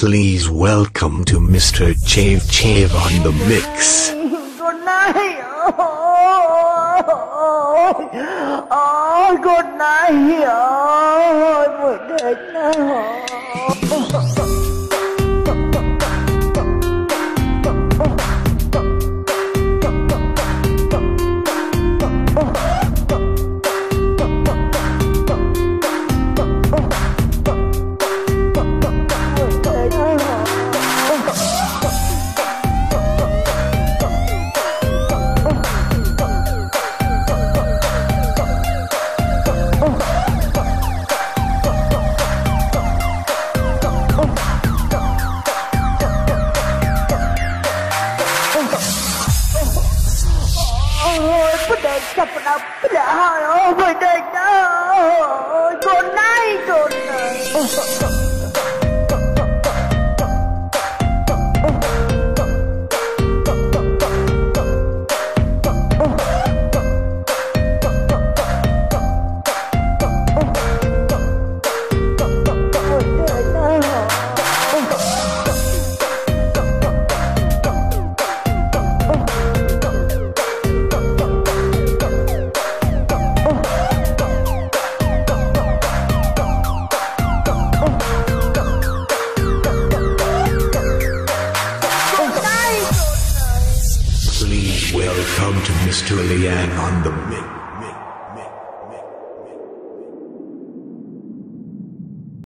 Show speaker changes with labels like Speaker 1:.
Speaker 1: Please welcome to Mr. Chav Chav on the mix.
Speaker 2: Good night. Ôi, ôi, good night. Ôi, buổi đêm nào. Ôi, pedang kenapa pedang? Oh, pedang. Oh, kau naik
Speaker 1: kau. Welcome to Mr. Liang on the mix.